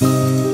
Música